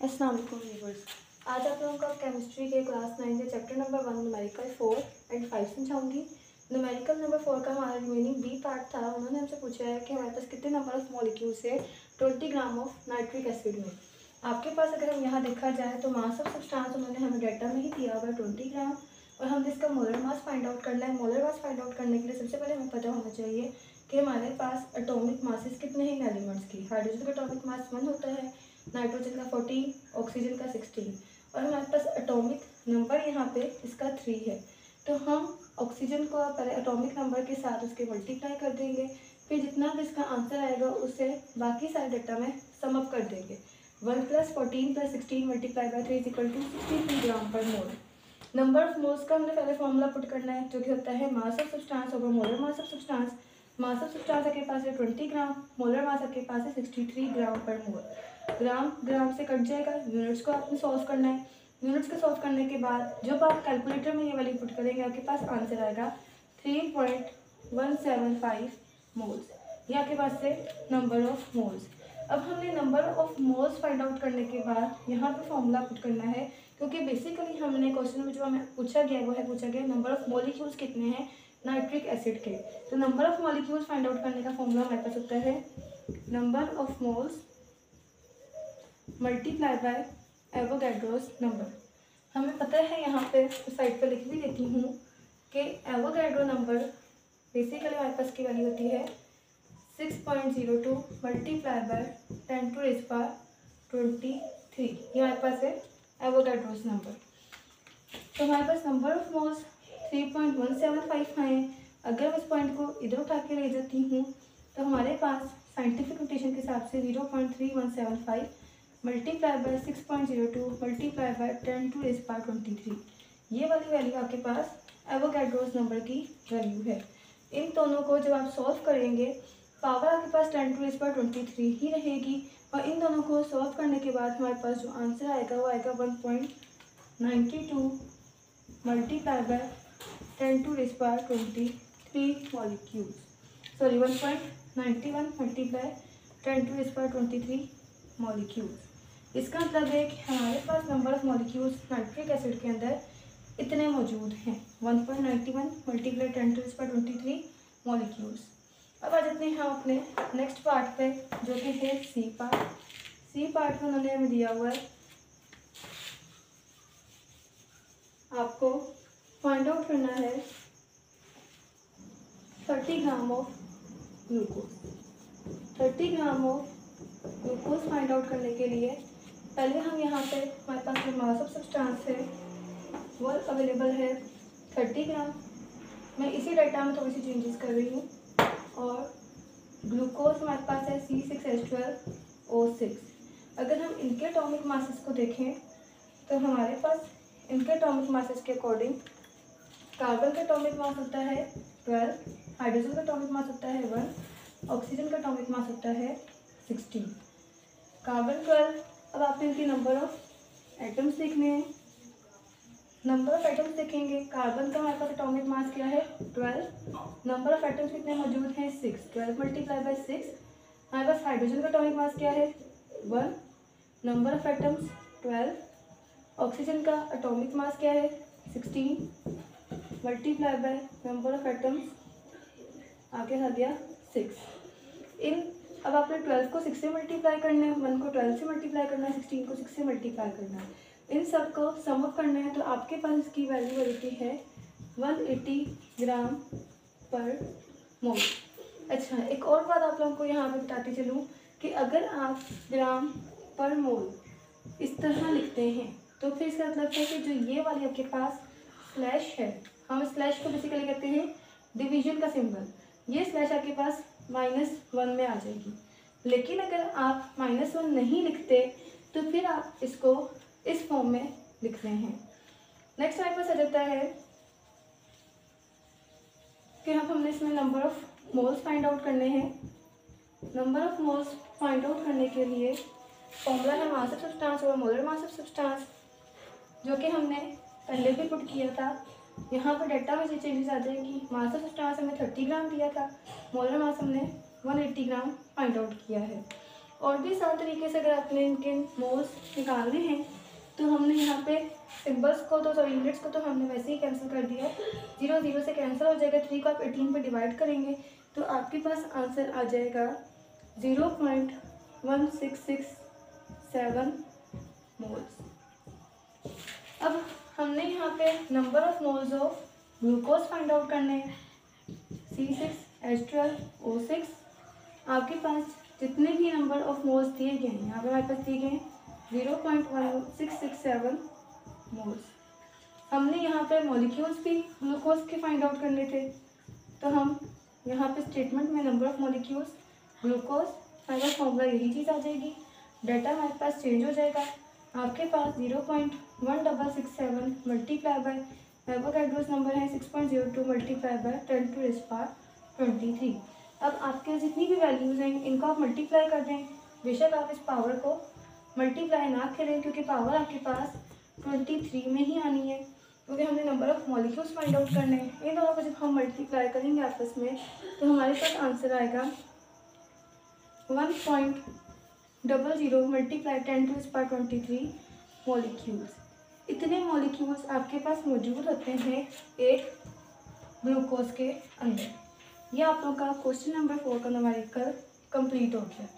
अस्सलाम वालेकुम व्यूवर्स आज आप लोगों का केमिस्ट्री के क्लास नाइन के chapter number one numerical four and five समझाऊँगी। नुमेरिकल नंबर फोर का हमारा रिमेनिंग बी पार्ट था। उन्होंने हमसे पूछा है कि हमारे पास कितने नंबर ऑफ़ मॉलिक्यूल्स है twenty gram of nitric acid में। आपके पास अगर हम यहाँ देखा जाए तो मास ऑफ़ सब्सटेंस उन्होंने हमें डाटा में ही दिया हुआ है ट्वेंटी ग्राम और हमने इसका मोलर मास फाइंड आउट करना है। मोलर मास फाइंड आउट करने के लिए सबसे पहले हमें पता होना चाहिए कि हमारे पास एटॉमिक मासेस कितने हैं एलिमेंट्स की। हाइड्रोजन का एटॉमिक मास वन होता है। नाइट्रोजन का फोर्टीन, ऑक्सीजन का सिक्सटीन। और हमारे पास एटॉमिक नंबर यहाँ पे इसका थ्री है। तो हम ऑक्सीजन को पहले एटॉमिक नंबर के साथ उसके मल्टीप्लाई कर देंगे। फिर जितना भी इसका आंसर आएगा, उसे बाकी सारे डेटा में समअप कर देंगे। One plus fourteen plus sixteen multiply by three equal to sixty three gram per mole number of moles का हमने पहले फॉर्मूला पुट करना है, जो कि होता है mass of substance over molar mass of substance mass of substance आपके पास है ट्वेंटी ग्राम मोलर मास आपके पास है sixty three gram per mole ग्राम ग्राम से कट जाएगा। यूनिट्स को आपने सॉल्व करना है। यूनिट्स को सॉल्व करने के बाद जब आप कैलकुलेटर में ये वाली पुट करेंगे, आपके पास आंसर आएगा three point one seven five moles ये आपके पास से नंबर ऑफ़ मोल्स अब हमने number of moles find out करने के बाद यहाँ पर फॉर्मूला पुट करना है, क्योंकि बेसिकली हमने क्वेश्चन में जो हमें पूछा गया, वो है पूछा गया नंबर ऑफ़ मॉलिक्यूल्स कितने हैं नाइट्रिक एसिड के. तो number of molecules find out करने का फॉर्मूला हमारे पास होता है number of moles multiply by Avogadro's number हमें पता है यहाँ पे साइड पर लिख भी देती हूँ कि एवोगैड्रो नंबर बेसिकली हमारे पास की वैल्यू होती है six point zero two multiply by ten to raise power twenty three ये हमारे पास है एवोगैड्रोस नंबर तो हमारे पास number of moles three point one seven five आए अगर मैं इस पॉइंट को इधर उठा के ले जाती हूँ तो हमारे पास साइंटिफिक नोटेशन के हिसाब से zero point three one seven five multiply by six point zero two multiply by ten to raise power twenty three ये वाली वैल्यू आपके पास एवोगैड्रोस नंबर की वैल्यू है। इन दोनों को जब आप सॉल्व करेंगे पावर आपके पास ten to raise power twenty three ही रहेगी और इन दोनों को सॉल्व करने के बाद हमारे पास जो आंसर आएगा वो आएगा one point ninety two multiply by ten to raise power twenty three molecules sorry one point ninety one multiply ten to raise power twenty three molecules इसका मतलब है कि हमारे पास number of molecules nitric acid के अंदर इतने मौजूद हैं। One point ninety one multiply ten to power twenty three molecules अब आ जाते हैं हम अपने नेक्स्ट पार्ट पे, जो कि है सी पार्ट सी पार्ट में उन्होंने हमें दिया हुआ है। आपको फाइंड आउट करना है thirty gram of glucose thirty gram of glucose find out करने के लिए पहले हम यहाँ पे, हमारे पास जो मास ऑफ़ सब्सटेंस है, वो अवेलेबल है थर्टी ग्राम मैं इसी डाटा में थोड़ी सी चेंजेस कर रही हूँ। और ग्लूकोज हमारे पास है C six H twelve O six अगर हम इनके अटोमिक मासेस को देखें तो हमारे पास इनके अटोमिक मासेस के अकॉर्डिंग कार्बन का अटोमिक मास होता है ट्वेल्व हाइड्रोजन का अटोमिक मास होता है वन ऑक्सीजन का अटोमिक मास होता है सिक्सटीन कार्बन ट्वेल्व अब आपने इनके नंबर ऑफ़ एटम्स देखने हैं। नंबर ऑफ़ एटम्स देखेंगे। कार्बन का हमारे पास एटॉमिक मास क्या है? ट्वेल्व नंबर ऑफ़ एटम्स कितने मौजूद हैं? Six twelve multiply by six हमारे पास हाइड्रोजन का एटॉमिक मास क्या है? One number of atoms twelve oxygen का एटॉमिक मास क्या है? Sixteen multiply by number of atoms आगे आ गया सिक्स इन अब आपने ट्वेल्व को सिक्स से मल्टीप्लाई करना है वन को ट्वेल्व से मल्टीप्लाई करना है सिक्सटीन को सिक्स से मल्टीप्लाई करना है। इन सबको समअप करना है तो आपके पास इसकी वैल्यू बनती है वन एटी ग्राम पर मोल अच्छा एक और बात आप लोगों को यहाँ पे बताती चलूँ कि अगर आप ग्राम पर मोल इस तरह लिखते हैं तो फिर इसका मतलब है कि जो ये वाली आपके पास स्लैश है, हम स्लैश को बेसिकली कहते हैं डिवीज़न का सिंबल ये स्लैश आपके पास माइनस वन में आ जाएगी। लेकिन अगर आप माइनस वन नहीं लिखते तो फिर आप इसको इस फॉर्म में लिख रहे हैं। नेक्स्ट हमारे पास आ जाता है कि हम हमने इसमें number of moles find out करने हैं। Number of moles find out करने के लिए फॉर्मूला है मास ऑफ़ सब्सटेंस और मोलर मास ऑफ़ सब्सटेंस जो कि हमने पहले भी पुट किया था। यहाँ पर डेटा में चेंजेस आ जाएँगी। मास ऑफ़ सब्सटेंस हमें थर्टी ग्राम दिया था। मोलर मास हमने one eighty gram find out किया है। और भी सात तरीके से अगर आपने इनके मोल्स निकालने हैं तो हमने यहाँ पे सिम्बल्स को तो सॉरी यूनिट्स को तो हमने वैसे ही कैंसिल कर दिया। ज़ीरो ज़ीरो से कैंसिल हो जाएगा थ्री को आप एटीन पर डिवाइड करेंगे तो आपके पास आंसर आ जाएगा zero point one six six seven moles अब हमने यहाँ पे number of moles of glucose find out करने हैं। C six H twelve O six आपके पास जितने भी नंबर ऑफ़ मोल्स दिए गए हैं यहाँ पर हमारे पास दिए गए हैं zero point one six six seven moles हमने यहाँ पर मॉलिक्यूल्स भी ग्लूकोज के फाइंड आउट करने थे। तो हम यहाँ पे स्टेटमेंट में नंबर ऑफ़ मॉलिक्यूल्स ग्लूकोज हमारे फॉर्मूला यही चीज़ आ जाएगी। डाटा हमारे पास चेंज हो जाएगा। आपके पास zero point one double six seven multiply by Avogadro's number है six point zero two multiply by ten to इस पार ट्वेंटी थ्री अब आपके जितनी भी वैल्यूज़ हैं, इनको आप मल्टीप्लाई कर दें। बेशक आप इस पावर को मल्टीप्लाई ना करें, क्योंकि पावर आपके पास ट्वेंटी थ्री में ही आनी है। क्योंकि हमने number of molecules find out करने हैं। इन दोनों को जब हम मल्टीप्लाई करेंगे आपस में तो हमारे पास आंसर आएगा। One point double zero multiply ten to इस ट्वेंटी थ्री मॉलिक्यूल्स इतने मॉलिक्यूल्स आपके पास मौजूद होते हैं एक ग्लूकोज के अंदर। ये आप लोग का क्वेश्चन नंबर फोर का नंबरिकल कंप्लीट हो गया।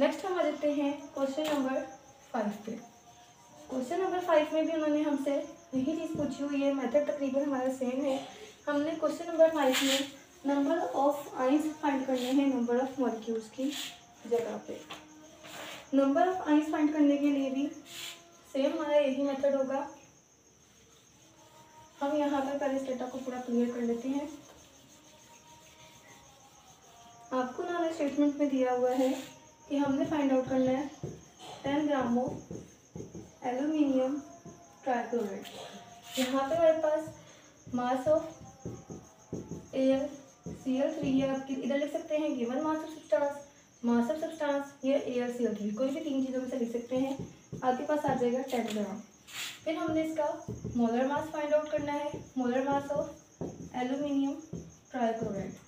नेक्स्ट हम आ जाते हैं क्वेश्चन नंबर फाइव पे। क्वेश्चन नंबर फाइव में भी उन्होंने हमसे यही चीज़ पूछी हुई है मेथड तकरीबन हमारा सेम है। हमने क्वेश्चन नंबर फाइव में नंबर ऑफ़ आइंस फाइंड करने हैं नंबर ऑफ़ मॉलिक्यूल्स की जगह पे। नंबर ऑफ़ आइंस फाइंड करने के लिए भी सेम हमारा यही मेथड होगा। हम यहाँ पर पहले इस डेटा को पूरा क्लियर कर लेते हैं। स्टेटमेंट में दिया हुआ है कि हमने फाइंड आउट करना है ten gram of aluminium trichloride यहाँ पे हमारे पास mass of L C L three या आपकी इधर लिख सकते हैं given mass of substance mass of substance या A L C L three कोई भी तीन चीज़ों में से लिख सकते हैं, आपके पास आ जाएगा टेन ग्राम फिर हमने इसका मोलर मास फाइंड आउट करना है molar mass of aluminium trichloride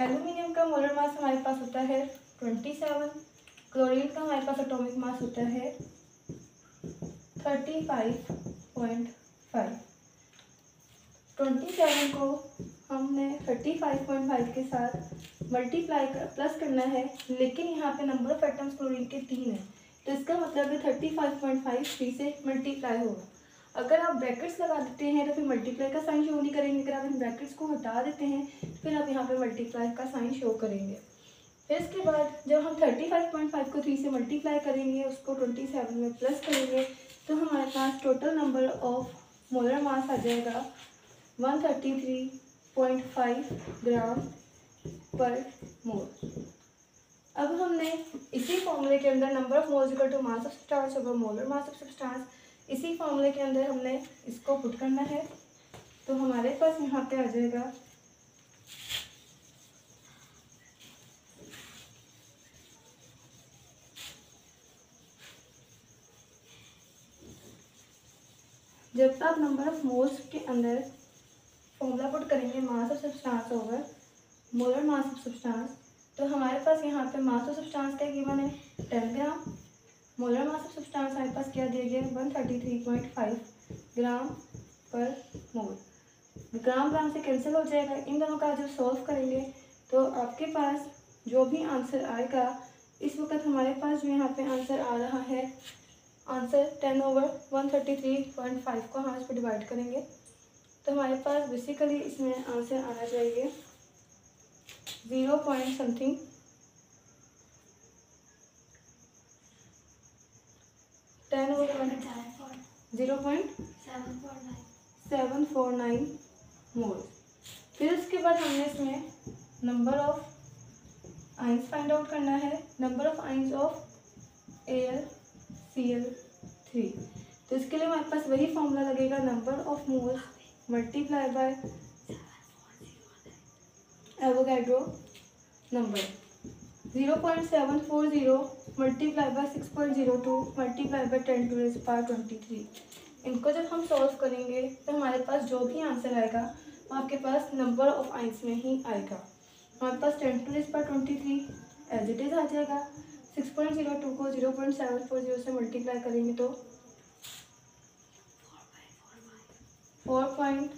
aluminium का मोलर मास हमारे पास होता है ट्वेंटी सेवन, क्लोरीन का हमारे पास एटॉमिक मास होता है thirty five point five. Twenty seven को हमने थर्टी फाइव पॉइंट फाइव के साथ मल्टीप्लाई कर, प्लस करना है, लेकिन यहाँ पे नंबर ऑफ़ एटम्स क्लोरीन के तीन है। तो इसका मतलब है thirty five point five three से मल्टीप्लाई होगा। अगर आप ब्रैकेट्स लगा देते हैं तो फिर मल्टीप्लाई का साइन शो नहीं करेंगे। अगर आप इन ब्रैकेट्स को हटा देते हैं फिर आप यहाँ पे मल्टीप्लाई का साइन शो करेंगे। फिर इसके बाद जब हम थर्टी फाइव पॉइंट फाइव को थ्री से मल्टीप्लाई करेंगे, उसको ट्वेंटी सेवन में प्लस करेंगे तो हमारे पास total number of molar mass आ जाएगा one thirty three point five gram per mole अब हमने इसी फॉर्मूले के अंदर number of moles to mass of substance over molar mass of substance इसी फॉर्मूले के अंदर हमने इसको पुट करना है। तो हमारे पास यहाँ पे आ जाएगा। जब आप नंबर ऑफ़ मोल्स के अंदर फॉर्मूला पुट करेंगे mass of substance over molar mass of substance तो हमारे पास यहाँ पे मास ऑफ़ सब्सटेंस क्या गिवन है ten gram molar mass of substance हमारे पास क्या दिया गया one thirty three point five gram per mole. Gram ग्राम से कैंसिल हो जाएगा। इन दोनों का जब सॉल्व करेंगे तो आपके पास जो भी आंसर आएगा, इस वक्त हमारे पास जो यहाँ पे आंसर आ रहा है answer ten over one thirty three point five को हम इस पर डिवाइड करेंगे। तो हमारे पास बेसिकली इसमें आंसर आना चाहिए। ज़ीरो पॉइंट समथिंग टेन और zero point seven four nine mole. फिर उसके बाद हमने इसमें number of ions find out करना है। Number of ions of A L C L three तो इसके लिए हमारे पास वही फॉर्मूला लगेगा number of mole multiply by Avogadro number zero point seven four zero multiply by six point zero two multiply by ten to power twenty three इनको जब हम सॉल्व करेंगे तो हमारे पास जो भी आंसर आएगा वो आपके पास नंबर ऑफ़ आइंस में ही आएगा। हमारे पास ten to power twenty three as it is आ जाएगा। सिक्स पॉइंट ज़ीरो टू को zero point seven four zero से मल्टीप्लाई करेंगे तो four point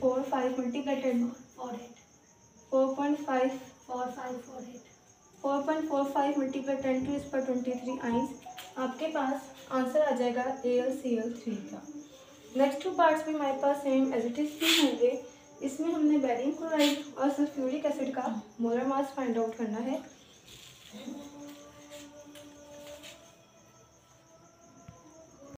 four five multiply ten four eight four point five four five four eight four point four five multiply ten to इस पर twenty three ions आपके पास answer आ जाएगा A L C L three का। Next two parts भी हमारे पास सेम एज इट इज़ होंगे। इसमें हमने बैरियम क्लोराइड और सल्फ्यूरिक एसिड का मोलर मास फाइंड आउट करना है।